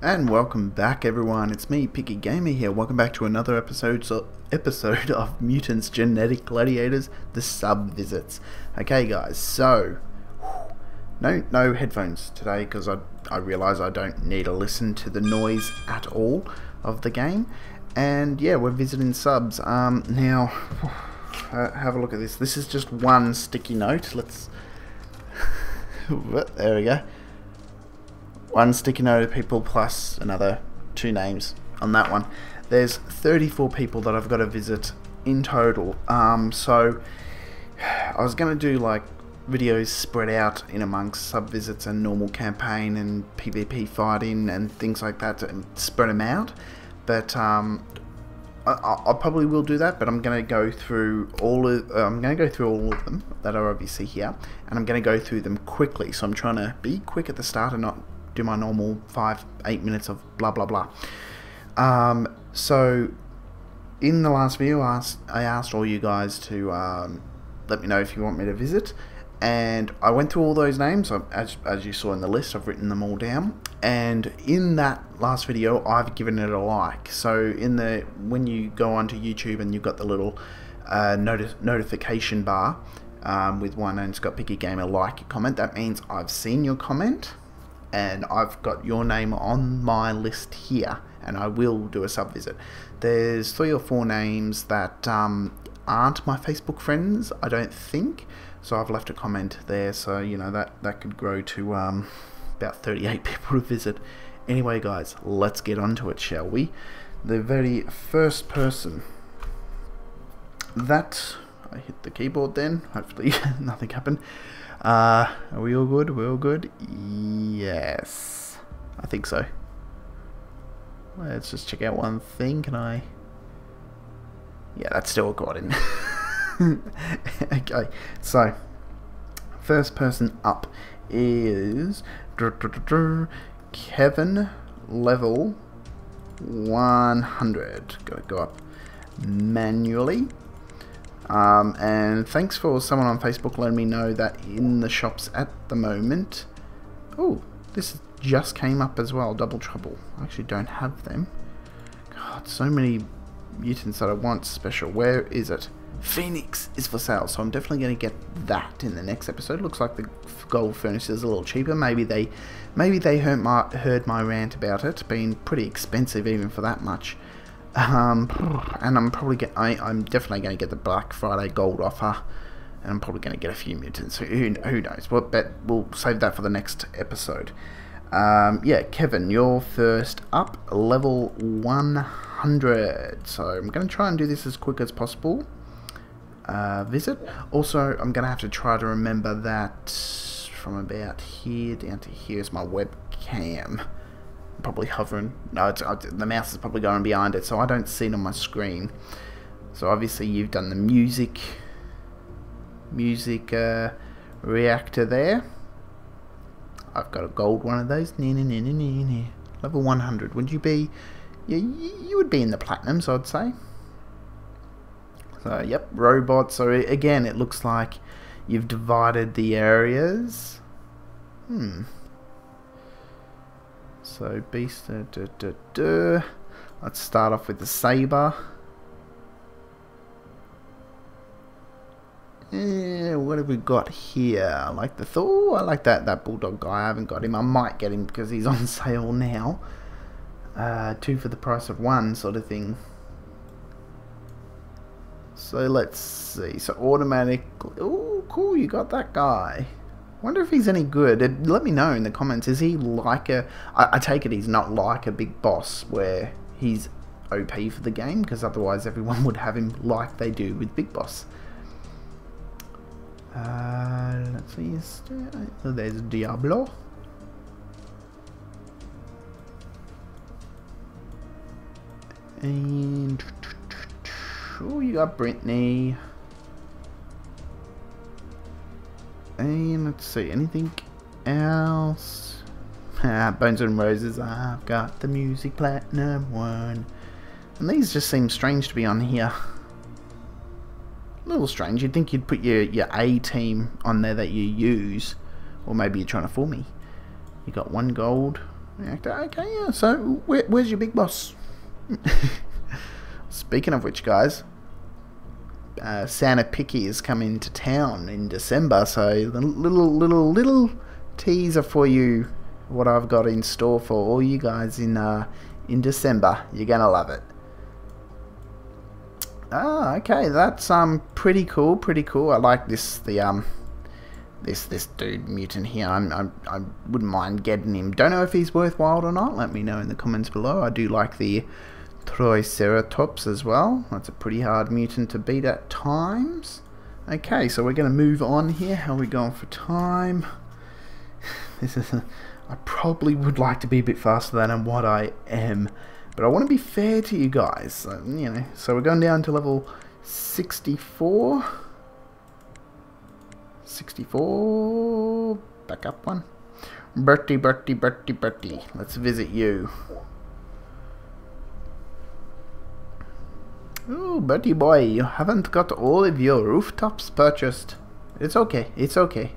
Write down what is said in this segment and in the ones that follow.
And welcome back everyone, it's me, Picky Gamer here. Welcome back to another episode, so, episode of Mutants Genetic Gladiators, the sub visits. Okay guys, so, no no headphones today because I, I realise I don't need to listen to the noise at all of the game. And yeah, we're visiting subs. Um, now, uh, have a look at this. This is just one sticky note. Let's, there we go one sticky note of people plus another two names on that one. There's 34 people that I've got to visit in total. Um, so I was going to do like videos spread out in amongst sub visits and normal campaign and PvP fighting and things like that and spread them out. But um, I, I, probably will do that. But I'm going to go through all of uh, I'm going to go through all of them that are obviously here, and I'm going to go through them quickly. So I'm trying to be quick at the start and not do my normal five, eight minutes of blah blah blah. Um, so, in the last video, I asked, I asked all you guys to um, let me know if you want me to visit, and I went through all those names. As, as you saw in the list, I've written them all down. And in that last video, I've given it a like. So in the when you go onto YouTube and you've got the little uh, noti notification bar um, with one and got Picky Gamer like comment, that means I've seen your comment and I've got your name on my list here and I will do a sub visit. There's three or four names that um, aren't my Facebook friends, I don't think. So I've left a comment there, so you know that that could grow to um, about 38 people to visit. Anyway, guys, let's get onto it, shall we? The very first person that I hit the keyboard then. Hopefully, nothing happened. Uh, are we all good? We're all good? Yes. I think so. Let's just check out one thing. Can I... Yeah, that's still recording. okay, so first person up is Kevin level 100. Go, go up manually. Um, and thanks for someone on Facebook letting me know that in the shops at the moment... Oh, this just came up as well, Double Trouble. I actually don't have them. God, so many mutants that I want special. Where is it? Phoenix is for sale, so I'm definitely going to get that in the next episode. Looks like the gold furnace is a little cheaper. Maybe they, maybe they heard my heard my rant about it being pretty expensive even for that much. Um, and I'm probably get, I, I'm definitely going to get the Black Friday gold offer, and I'm probably going to get a few mutants. Who, who knows? But we'll save that for the next episode. Um, yeah, Kevin, you're first up, level 100. So I'm going to try and do this as quick as possible. Uh, visit. Also, I'm going to have to try to remember that from about here down to here is my webcam probably hovering. No, it's, the mouse is probably going behind it, so I don't see it on my screen. So obviously you've done the music, music uh, reactor there. I've got a gold one of those. Level 100. Would you be? Yeah, you would be in the platinums, I'd say. So, yep, robot. So again, it looks like you've divided the areas. Hmm. So beast, uh, duh, duh, duh. let's start off with the saber. What have we got here? I like the Thor. I like that that bulldog guy. I haven't got him. I might get him because he's on sale now. Uh, two for the price of one, sort of thing. So let's see. So automatic. Oh, cool. You got that guy wonder if he's any good. Let me know in the comments. Is he like a... I, I take it he's not like a big boss where he's OP for the game, because otherwise everyone would have him like they do with Big Boss. Uh, let's see. So there's Diablo. And... Oh, you got Brittany. And let's see, anything else? Ah, Bones and Roses, I've got the Music Platinum one. And these just seem strange to be on here. A little strange. You'd think you'd put your, your A team on there that you use. Or maybe you're trying to fool me. You got one gold. Reactor. Okay, yeah. So where, where's your big boss? Speaking of which, guys, uh, Santa Picky is coming to town in December, so the little little little teaser for you what I've got in store for all you guys in uh, in December. You're gonna love it. Ah, okay, that's um pretty cool, pretty cool. I like this the um this this dude mutant here. I'm, I'm I wouldn't mind getting him. Don't know if he's worthwhile or not. Let me know in the comments below. I do like the Triceratops as well. That's a pretty hard mutant to beat at times. Okay, so we're going to move on here. How are we going for time? This is a, I probably would like to be a bit faster than what I am, but I want to be fair to you guys. So, you know, so we're going down to level 64. 64. Back up one. Bertie, Bertie, Bertie, Bertie. Let's visit you. Oh, Bertie boy, you haven't got all of your rooftops purchased. It's okay, it's okay.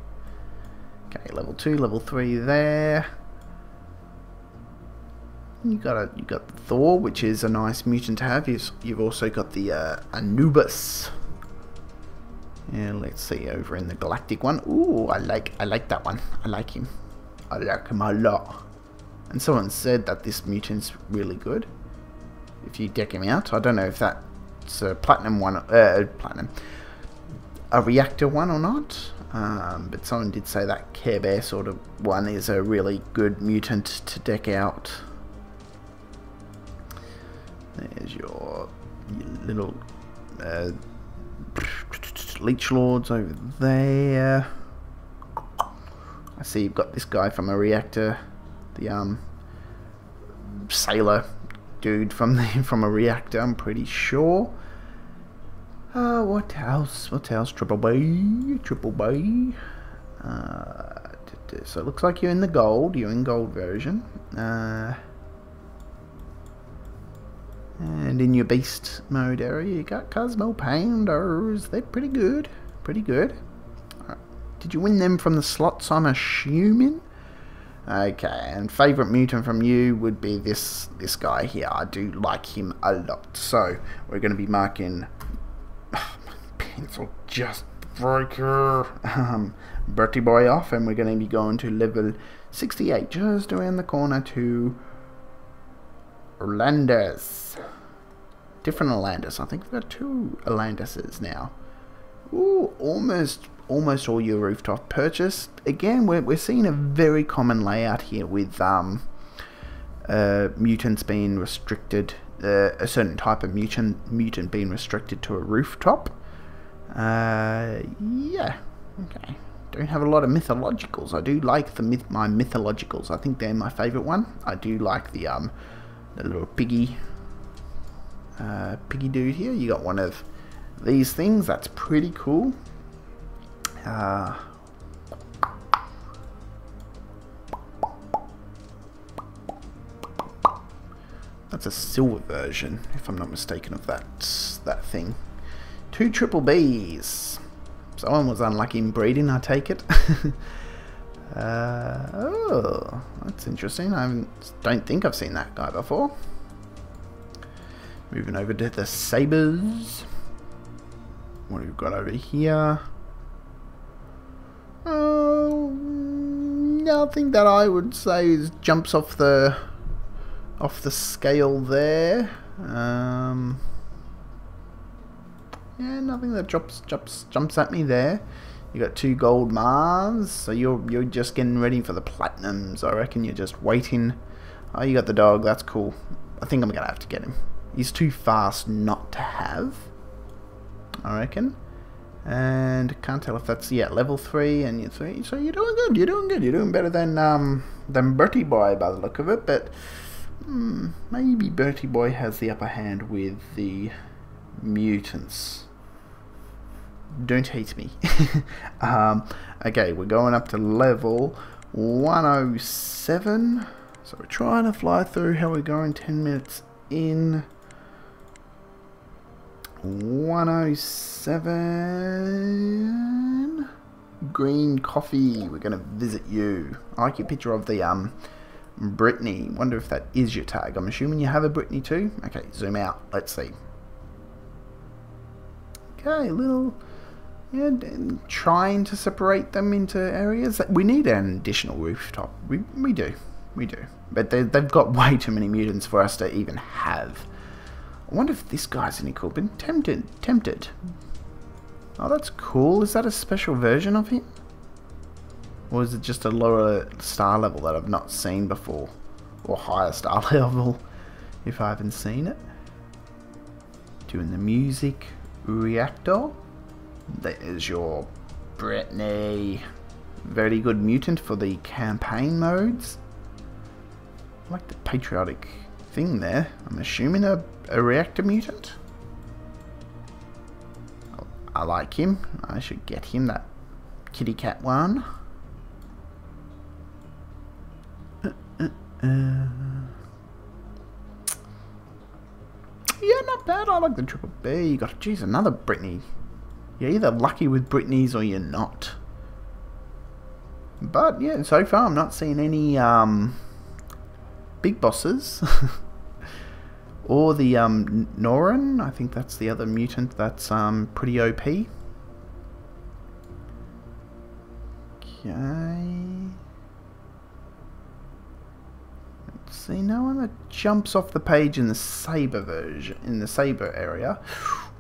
Okay, level 2, level 3 there. You got a you got Thor, which is a nice mutant to have. You've, you've also got the uh, Anubis. And let's see over in the galactic one. Ooh, I like I like that one. I like him. I like him a lot. And someone said that this mutant's really good. If you deck him out, I don't know if that's a platinum one, uh, platinum, a reactor one or not. Um, but someone did say that Care Bear sort of one is a really good mutant to deck out. There's your, your little uh, Leech Lords over there. I see you've got this guy from a reactor, the um sailor dude from the from a reactor. I'm pretty sure. Uh, what else? What else? Triple B, triple B. Uh, so it looks like you're in the gold. You're in gold version. Uh, and in your beast mode area, you got Cosmo Pounders. They're pretty good. Pretty good. Right. Did you win them from the slots, I'm assuming? Okay, and favourite mutant from you would be this this guy here. I do like him a lot. So, we're going to be marking... Pencil just broke her. Um, Bertie Boy off, and we're going to be going to level 68, just around the corner to... Orlando's. Different Orlando's. I think we've got two Orlando's now. Ooh, almost almost all your rooftop purchase. Again, we're, we're seeing a very common layout here with um, uh, mutants being restricted, uh, a certain type of mutant mutant being restricted to a rooftop. Uh, yeah, okay. Don't have a lot of mythologicals. I do like the myth my mythologicals. I think they're my favourite one. I do like the um the little piggy uh, piggy dude here. You got one of these things. That's pretty cool. Uh, that's a silver version, if I'm not mistaken, of that that thing. Two triple Bs. Someone was unlucky in breeding, I take it. uh, oh, that's interesting. I don't think I've seen that guy before. Moving over to the Sabres. What have we got over here? Uh, nothing that I would say is jumps off the off the scale there. Um, yeah, nothing that jumps jumps jumps at me there. You got two gold Mars, so you're you're just getting ready for the platinums. I reckon you're just waiting. Oh, you got the dog. That's cool. I think I'm gonna have to get him. He's too fast not to have. I reckon. And can't tell if that's yeah level three and you three. So you're doing good. You're doing good. You're doing better than um than Bertie Boy by the look of it. But hmm, maybe Bertie Boy has the upper hand with the mutants. Don't hate me. um, okay, we're going up to level 107. So we're trying to fly through. How we're going? 10 minutes in. 107 green coffee we're gonna visit you I like your picture of the um Brittany. Wonder if that is your tag. I'm assuming you have a Brittany too. Okay, zoom out. Let's see. Okay, little yeah, trying to separate them into areas. We need an additional rooftop. We, we do. We do. But they, they've got way too many mutants for us to even have. I wonder if this guy's any cool. Been tempted. Tempted. Oh, that's cool. Is that a special version of him? Or is it just a lower star level that I've not seen before? Or higher star level, if I haven't seen it. Doing the music reactor. There's your Brittany. Very good mutant for the campaign modes. I like the patriotic thing there. I'm assuming a, a reactor mutant. I like him. I should get him that kitty cat one. Uh, uh, uh. Yeah, not bad. I like the triple B. You got, geez, another Brittany you're either lucky with Britneys or you're not. But yeah, so far I'm not seeing any um, big bosses. or the um, Norin, I think that's the other mutant that's um, pretty OP. Okay. Let's see, no one that jumps off the page in the Saber version, in the Saber area.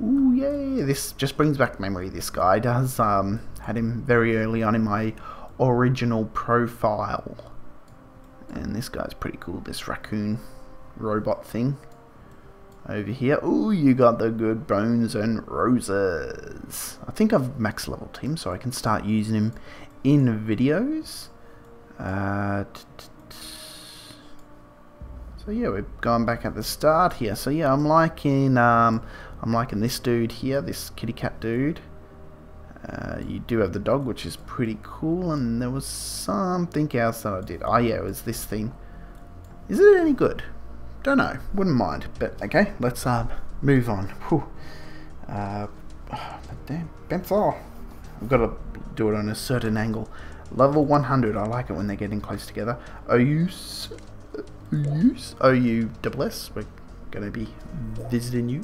Ooh, yeah, this just brings back memory, this guy does. Um, had him very early on in my original profile. And this guy's pretty cool, this raccoon robot thing. Over here, ooh, you got the good bones and roses. I think I've max leveled him, so I can start using him in videos. Uh, so yeah, we're going back at the start here. So yeah, I'm liking um, I'm liking this dude here, this kitty cat dude. Uh, you do have the dog, which is pretty cool, and there was something else that I did. Oh yeah, it was this thing. Is it any good? Don't know. Wouldn't mind. But okay, let's uh, move on. Uh, oh, damn, pencil. I've got to do it on a certain angle. Level 100. I like it when they're getting close together. OUs. OUs. OU double S. We're going to be visiting you.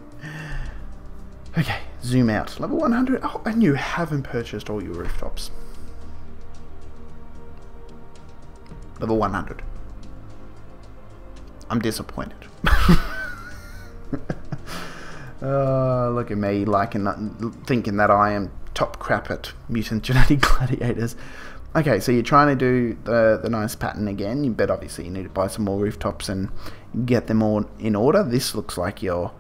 Okay, zoom out. Level 100. Oh, and you haven't purchased all your rooftops. Level 100. I'm disappointed. uh, look at me liking thinking that I am top crap at mutant genetic gladiators. Okay, so you're trying to do the, the nice pattern again. You bet obviously you need to buy some more rooftops and get them all in order. This looks like your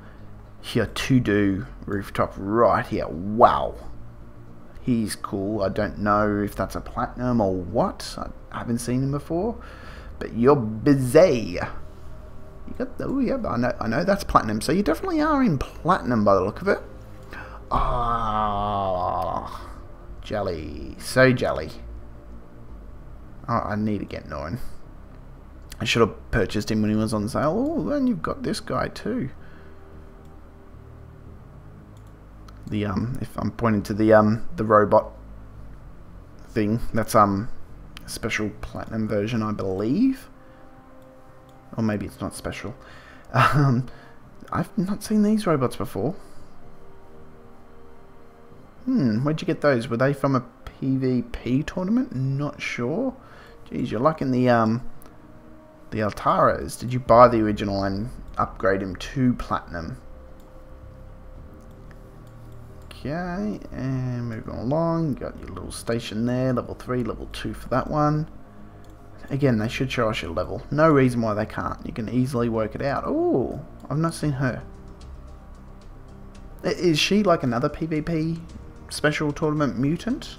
here to do rooftop right here. Wow. He's cool. I don't know if that's a platinum or what. I haven't seen him before. But you're busy. You got oh yeah, I know I know that's platinum. So you definitely are in platinum by the look of it. Ah, oh, jelly, so jelly. Oh, I need to get Norin. I should have purchased him when he was on sale. Oh, and you've got this guy too. the um if I'm pointing to the um the robot thing that's um a special platinum version I believe or maybe it's not special um I've not seen these robots before hmm where'd you get those were they from a PvP tournament not sure geez you're liking the um the Altaras did you buy the original and upgrade him to platinum Okay, and moving along, got your little station there, level 3, level 2 for that one. Again, they should show us your level. No reason why they can't. You can easily work it out. Oh, I've not seen her. Is she like another PvP special tournament mutant?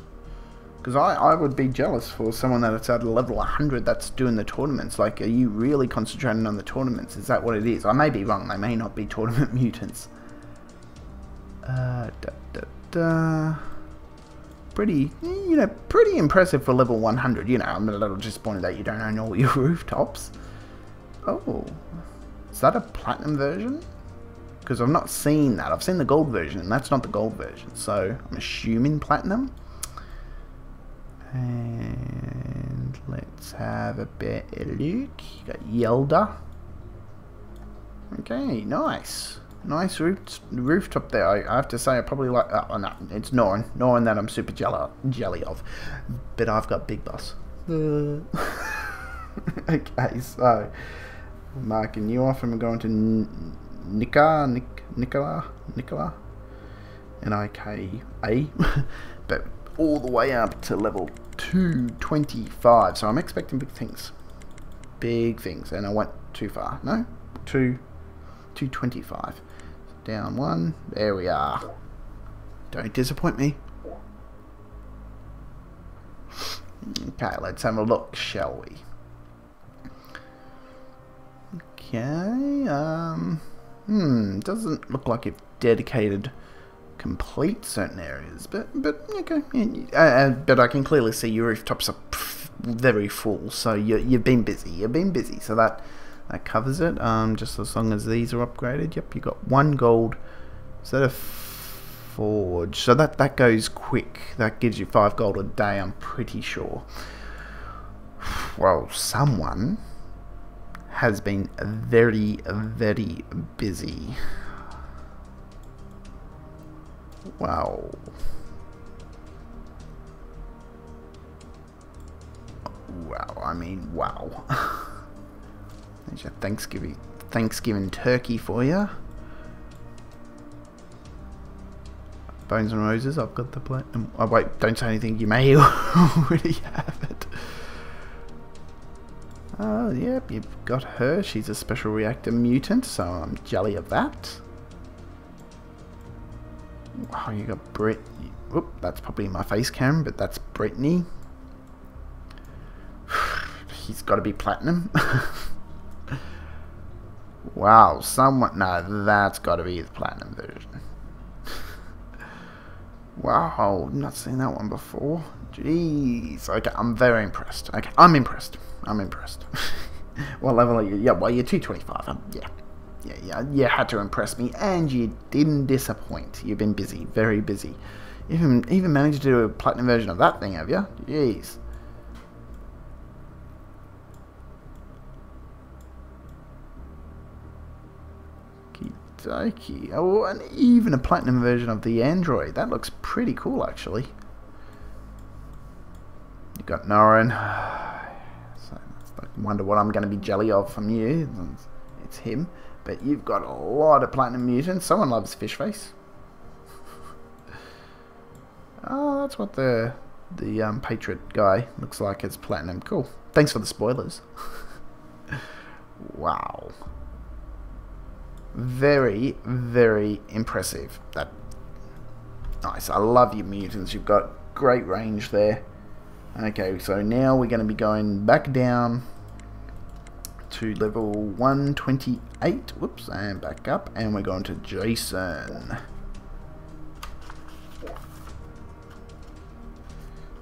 Because I, I would be jealous for someone that's at a level 100 that's doing the tournaments. Like, are you really concentrating on the tournaments? Is that what it is? I may be wrong. They may not be tournament mutants. Uh, da, da, da. Pretty, you know, pretty impressive for level 100. You know, I'm a little disappointed that you don't own all your rooftops. Oh, is that a platinum version? Because I've not seen that. I've seen the gold version, and that's not the gold version. So I'm assuming platinum. And let's have a better look. You got Yelda. Okay, nice. Nice roof, rooftop there. I, I, have to say, I probably like. Oh, no, it's Norn. Norn that I'm super jelly, jelly of. But I've got Big Boss. Uh. okay, so. Marking you off, and we're going to Nika, Nik, Nicola, Nicola, N I K A, but all the way up to level 225. So I'm expecting big things, big things, and I went too far. No, two, 225. Down one. There we are. Don't disappoint me. Okay, let's have a look, shall we? Okay, um, hmm, doesn't look like you've dedicated complete certain areas, but, but, okay, uh, uh, but I can clearly see your rooftops are very full, so you, you've been busy, you've been busy, so that, that covers it, um, just as long as these are upgraded, yep, you got one gold, that a forge, so that, that goes quick, that gives you five gold a day, I'm pretty sure. Well, someone has been very, very busy. Wow. Wow, I mean, wow. There's your Thanksgiving, Thanksgiving turkey for you. Bones and Roses, I've got the platinum. Oh, wait, don't say anything, you may already have it. Oh, yep, you've got her. She's a special reactor mutant, so I'm jelly of that. Oh, you got Brit. Whoop, that's probably my face cam, but that's Brittany. He's got to be platinum. wow, someone. No, that's got to be the platinum version. wow, not seen that one before. Jeez. Okay, I'm very impressed. Okay, I'm impressed. I'm impressed. what level are you? Yeah, well, you're 225. Um, yeah. Yeah, yeah, you had to impress me, and you didn't disappoint. You've been busy, very busy. Even even managed to do a platinum version of that thing, have you? Jeez. Okey Oh, and even a platinum version of the Android. That looks pretty cool, actually. You got Norin. So I wonder what I'm going to be jelly of from you. It's him. But you've got a lot of platinum mutants. Someone loves fish face. oh, that's what the the um, Patriot guy looks like as platinum. Cool. Thanks for the spoilers. wow. Very, very impressive. That nice. I love your mutants. You've got great range there. Okay, so now we're going to be going back down to level 128. Whoops, and back up. And we're going to Jason.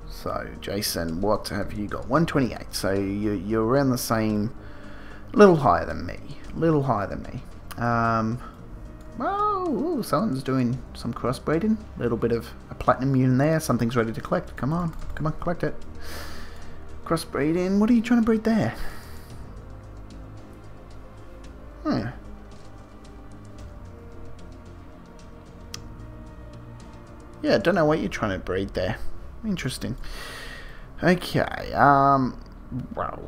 So, Jason, what have you got? 128. So, you, you're around the same, a little higher than me. A Little higher than me. Um, Oh, ooh, someone's doing some crossbreeding. A little bit of a platinum in there. Something's ready to collect. Come on. Come on, collect it. Crossbreeding. What are you trying to breed there? Hmm. Yeah, don't know what you're trying to breed there. Interesting. Okay, um, well,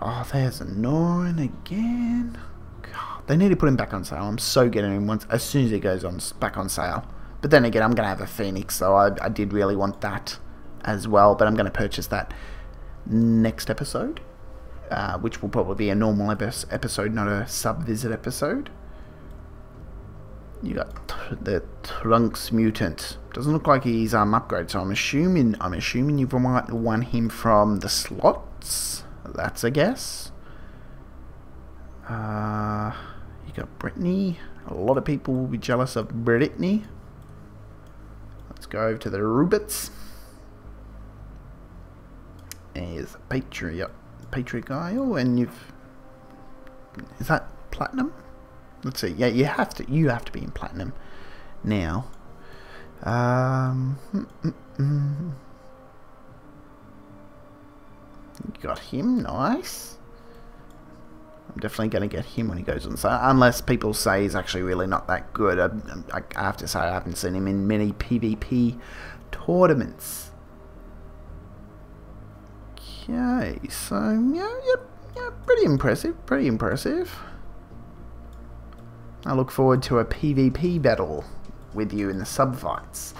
oh, there's a Norn again. God, they need to put him back on sale. I'm so getting him once as soon as he goes on back on sale. But then again, I'm going to have a Phoenix, so I, I did really want that as well. But I'm going to purchase that next episode, uh, which will probably be a normal episode, not a sub-visit episode. You got the Trunks mutant. Doesn't look like he's um upgrade, so I'm assuming I'm assuming you might want him from the slots. That's a guess. Uh you got Brittany. A lot of people will be jealous of Brittany. Let's go over to the Rubits. A Patriot, Patriot guy. Oh, and you've... Is that Platinum? Let's see. Yeah, you have to. You have to be in Platinum now. Um... Mm, mm, mm. Got him, nice. I'm definitely going to get him when he goes on sale, unless people say he's actually really not that good. I, I have to say I haven't seen him in many PvP tournaments. Okay, so yeah, yeah, yeah, pretty impressive, pretty impressive. I look forward to a PvP battle with you in the sub fights.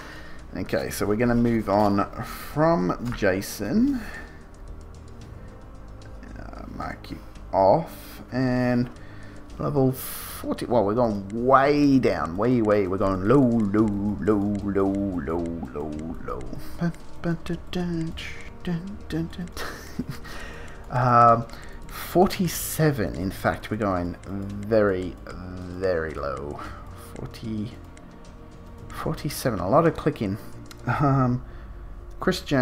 Okay, so we're going to move on from Jason. Uh, mark you off. And level 40. Well, we're going way down. Way, way. We're going low, low, low, low, low, low, low. Um, 47, in fact, we're going very, very low. 40... 47, a lot of clicking. Um, Christian,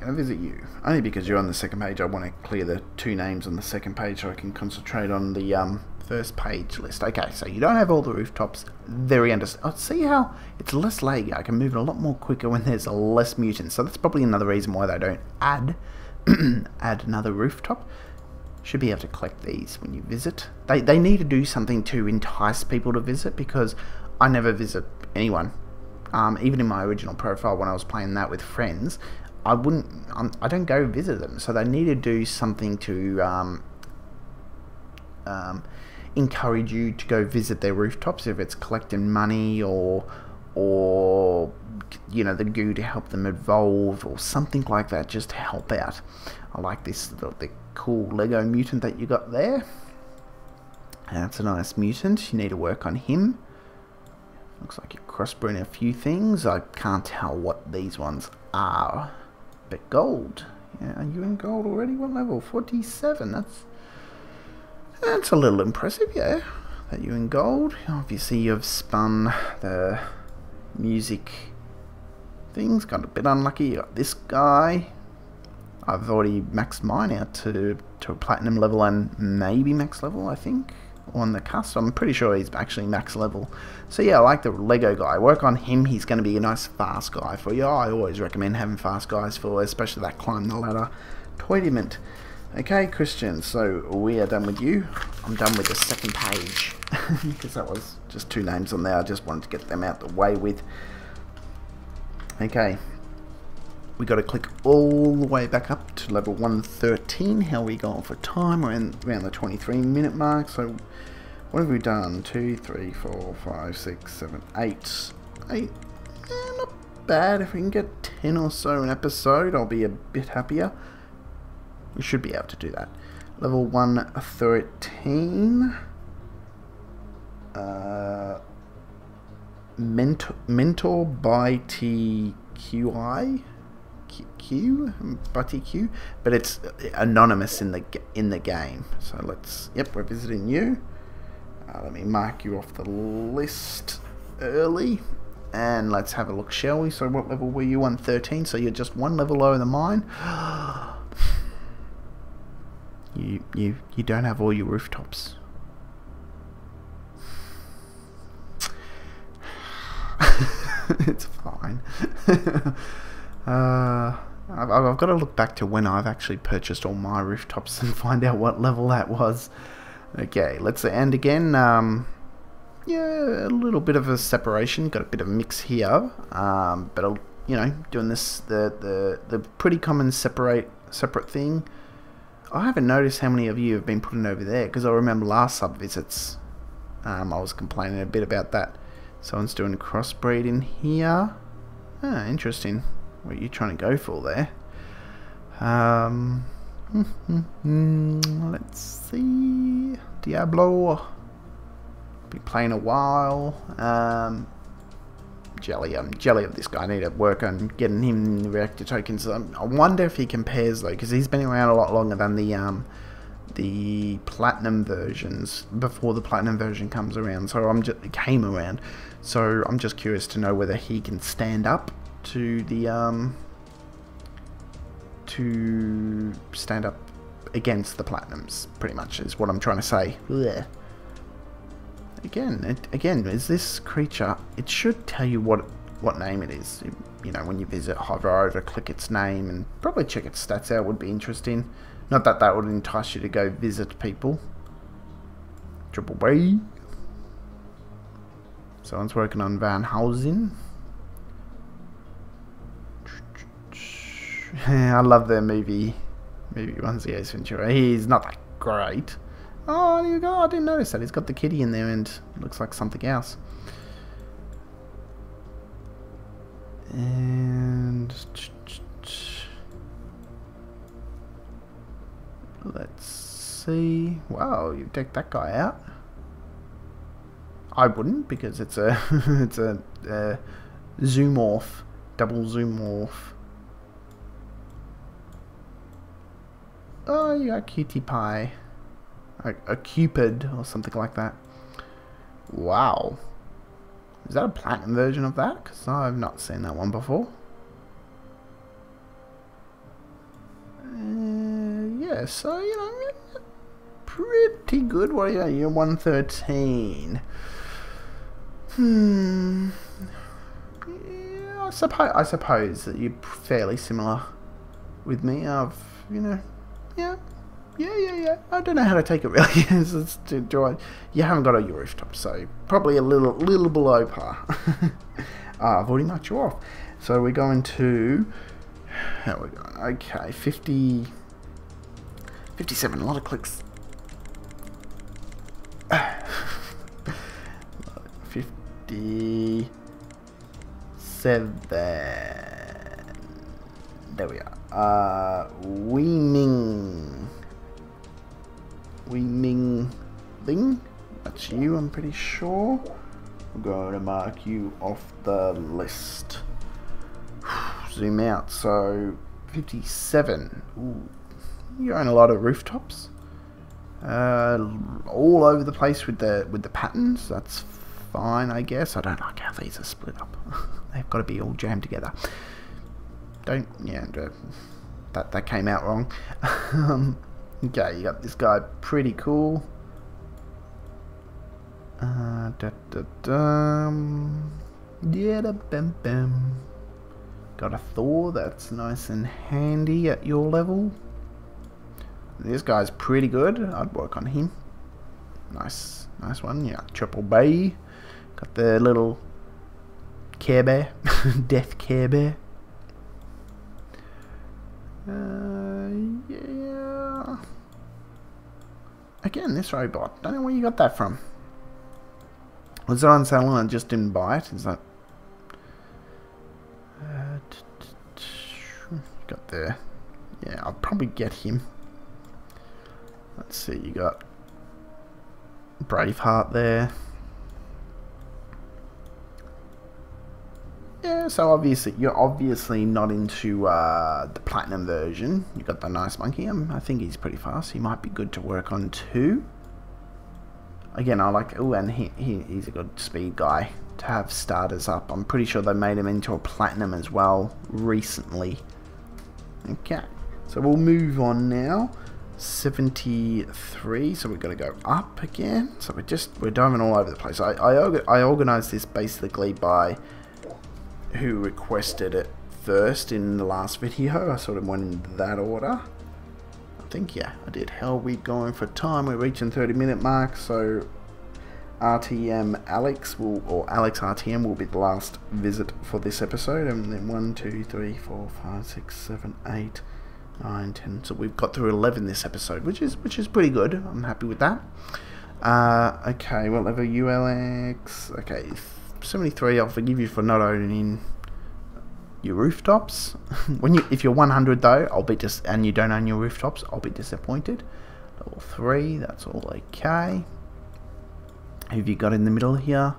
gonna visit you. Only because you're on the second page, I want to clear the two names on the second page so I can concentrate on the um, first page list. Okay, so you don't have all the rooftops. Very understand. Oh, see how it's less laggy. I can move it a lot more quicker when there's less mutants. So that's probably another reason why they don't add add another rooftop. Should be able to collect these when you visit. They, they need to do something to entice people to visit because I never visit anyone. Um, even in my original profile when I was playing that with friends, I wouldn't. Um, I don't go visit them. So they need to do something to um, um, encourage you to go visit their rooftops. If it's collecting money or or you know the goo to help them evolve or something like that, just to help out. I like this the, cool Lego mutant that you got there. That's a nice mutant. You need to work on him. Looks like you're crossbreeding a few things. I can't tell what these ones are. But gold. Yeah, are you in gold already? What level? 47. That's that's a little impressive, yeah. That you in gold. Obviously you've spun the music things. Got a bit unlucky. You got this guy. I've already maxed mine out to, to a platinum level and maybe max level, I think on the cusp. I'm pretty sure he's actually max level. So yeah, I like the Lego guy. Work on him. He's going to be a nice fast guy for you. I always recommend having fast guys for, especially that climb the ladder tournament. Okay, Christian, so we are done with you. I'm done with the second page because that was just two names on there. I just wanted to get them out the way with. Okay, we got to click all the way back up to level 113. How we going for time? We're in, around the 23 minute mark. So what have we done? 2, 3, 4, 5, 6, 7, 8. 8. Eh, not bad. If we can get 10 or so an episode, I'll be a bit happier. We should be able to do that. Level 113. Uh, mentor, mentor by TQI. Q, Butty Q, but it's anonymous in the in the game. So let's. Yep, we're visiting you. Uh, let me mark you off the list early, and let's have a look, shall we? So what level were you on? 13. So you're just one level lower than mine. you you you don't have all your rooftops. it's fine. Uh, I've, I've, got to look back to when I've actually purchased all my rooftops and find out what level that was. Okay, let's end again. Um, yeah, a little bit of a separation. Got a bit of mix here, um, but I'll, you know, doing this the the the pretty common separate separate thing. I haven't noticed how many of you have been putting over there because I remember last sub visits. Um, I was complaining a bit about that. Someone's doing crossbreeding here. Ah, interesting what are you're trying to go for there. Um, let's see. Diablo. Be playing a while. Um, jelly. I'm jelly of this guy. I need to work on getting him reactor tokens. Um, I wonder if he compares though, because he's been around a lot longer than the um, the platinum versions before the platinum version comes around. So I'm just came around. So I'm just curious to know whether he can stand up to the um, to stand up against the platinums. Pretty much is what I'm trying to say. Blech. Again, it, again, is this creature? It should tell you what what name it is. you know, when you visit, hover over, click its name, and probably check its stats out would be interesting. Not that that would entice you to go visit people. Triple B. Someone's working on Van Helsing. I love their movie. Movie one's the Ventura. He's not that great. Oh, there you go. I didn't notice that. He's got the kitty in there and looks like something else. And let's see. Wow, you take that guy out. I wouldn't because it's a it's a, a Zoomorph, double Zoomorph. Oh, you got cutie pie, a, a cupid or something like that. Wow. Is that a platinum version of that? Because I've not seen that one before. Uh, yeah, so, you know, pretty good. What are you? You're 113. Hmm. Yeah, I suppose, I suppose that you're fairly similar with me. I've, you know, yeah, yeah, yeah, yeah. I don't know how to take it really. it's, it's, do you haven't got a rooftop, so probably a little little below par. ah, I've already marked you off. So we're going to how are we going? Okay, 50 57, a lot of clicks. 57 there we are. Uh, Weeming. Weeming Ling? That's you, I'm pretty sure. I'm going to mark you off the list. Zoom out. So, 57. Ooh. You own a lot of rooftops. Uh, all over the place with the with the patterns. That's fine, I guess. I don't like how these are split up. They've got to be all jammed together. Don't yeah. That that came out wrong. um, Okay, you got this guy pretty cool. Uh, da, da, yeah, da, bam, bam. Got a Thor that's nice and handy at your level. This guy's pretty good. I'd work on him. Nice, nice one. Yeah, Triple B. Got the little Care Bear, Death Care Bear. Uh, yeah. Again, this robot. Don't know where you got that from. Was it on sale and I just didn't buy it? Is that... Got there. Yeah, I'll probably get him. Let's see, you got Braveheart there. Yeah, so obviously you're obviously not into uh, the platinum version. You got the nice monkey. Um, I think he's pretty fast. He might be good to work on too. Again, I like. Oh, and he, he he's a good speed guy to have starters up. I'm pretty sure they made him into a platinum as well recently. Okay, so we'll move on now. 73 so we've got to go up again so we're just we're diving all over the place I, I, I organized this basically by who requested it first in the last video. I sort of went in that order. I think, yeah, I did. How are we going for time? We're reaching 30 minute mark, so RTM Alex will, or Alex RTM will be the last visit for this episode. And then 1, 2, 3, 4, 5, 6, 7, 8, 9, 10. So we've got through 11 this episode, which is which is pretty good. I'm happy with that. Uh, okay, whatever ULX. Okay, 73 I'll forgive you for not owning your rooftops. when you if you're 100 though, I'll be just and you don't own your rooftops, I'll be disappointed. Level 3, that's all okay. Who have you got in the middle here?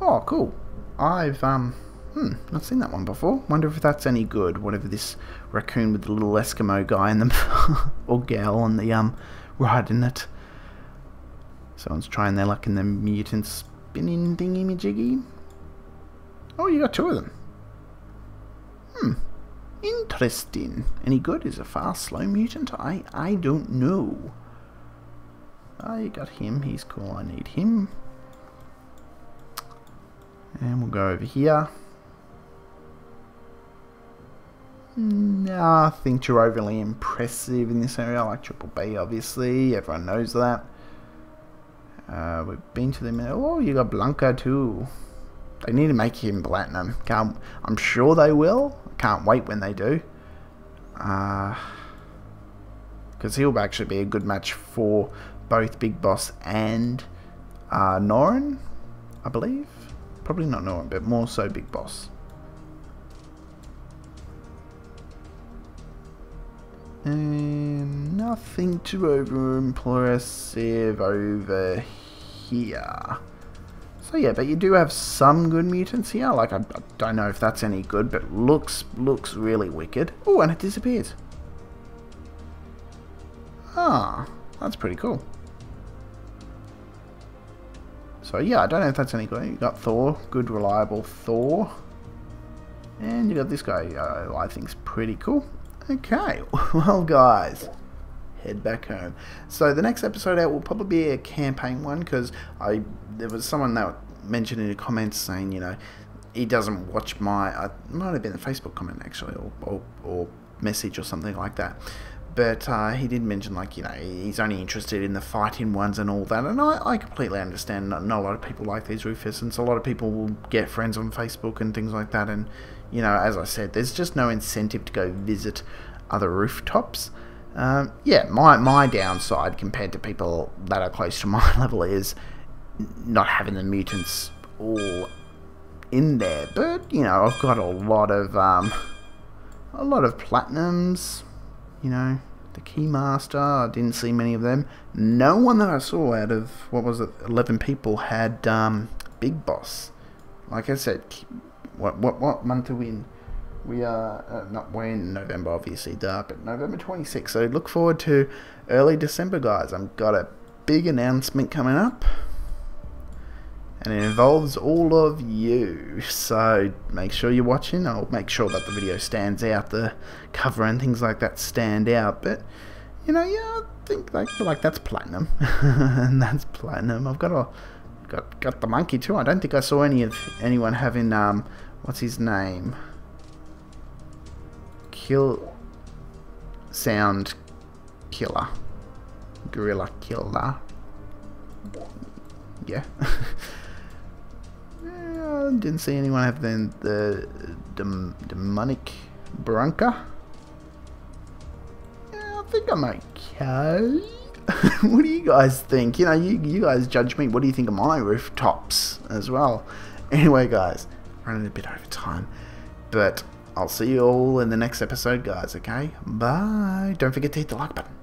Oh, cool. I've um hmm, not seen that one before. Wonder if that's any good. Whatever this raccoon with the little Eskimo guy in the or gal on the um riding it. Someone's trying their luck in the mutants spinning thingy me jiggy. Oh, you got two of them. Hmm. Interesting. Any good? Is a fast, slow mutant? I I don't know. I got him. He's cool. I need him. And we'll go over here. nothing too overly impressive in this area. I like Triple B, obviously. Everyone knows that. Uh, we've been to the them. Oh, you got Blanca too. They need to make him platinum. Can't, I'm sure they will. Can't wait when they do. Because uh, he'll actually be a good match for both Big Boss and uh, Norin, I believe. Probably not Norin, but more so Big Boss. And nothing too over impressive over here. So yeah, but you do have some good mutants here. Like, I, I don't know if that's any good, but looks looks really wicked. Oh, and it disappears. Ah, that's pretty cool. So yeah, I don't know if that's any good. You got Thor, good reliable Thor. And you got this guy, uh, I think's pretty cool. Okay, well guys, head back home. So the next episode out will probably be a campaign one because I there was someone that mentioned in the comments saying you know he doesn't watch my I might have been a Facebook comment actually or, or, or message or something like that. But uh, he did mention, like, you know, he's only interested in the fighting ones and all that. And I, I completely understand. Not, not a lot of people like these Rufus, and so a lot of people will get friends on Facebook and things like that. And, you know, as I said, there's just no incentive to go visit other rooftops. Um, yeah, my, my downside compared to people that are close to my level is not having the mutants all in there. But, you know, I've got a lot of, um, a lot of platinums, you know, the Keymaster, I didn't see many of them. No one that I saw out of, what was it, 11 people had, um, Big Boss. Like I said, what, what, what month are we in? We are uh, not we're in November, obviously, duh, but November 26th. So look forward to early December, guys. I've got a big announcement coming up, and it involves all of you. So make sure you're watching. I'll make sure that the video stands out, the cover and things like that stand out. But you know, yeah, I think like like that's platinum, and that's platinum. I've got a got got the monkey too. I don't think I saw any of anyone having um, what's his name kill sound killer. Gorilla killer. Yeah. yeah uh, didn't see anyone have the, the dem, demonic Branca. Yeah, I think I'm okay. what do you guys think? You know, you, you guys judge me. What do you think of my rooftops as well? Anyway, guys, running a bit over time. But I'll see you all in the next episode, guys, okay? Bye. Don't forget to hit the like button.